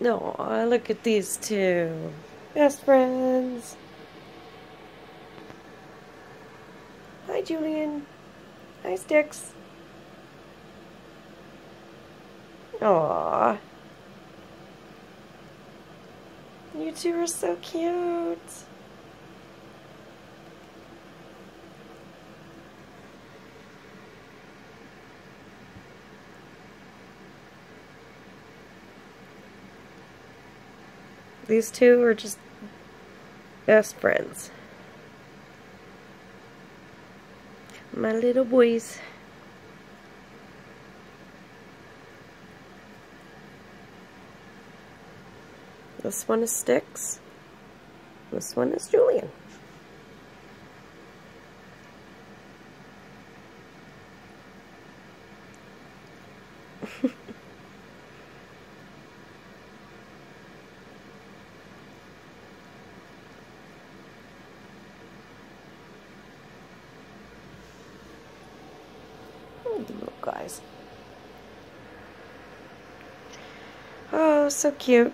No, I look at these two. Best friends. Hi, Julian. Hi, Styx. Aww. You two are so cute. These two are just best friends. My little boys. This one is Styx. This one is Julian. the little guys. Oh, so cute.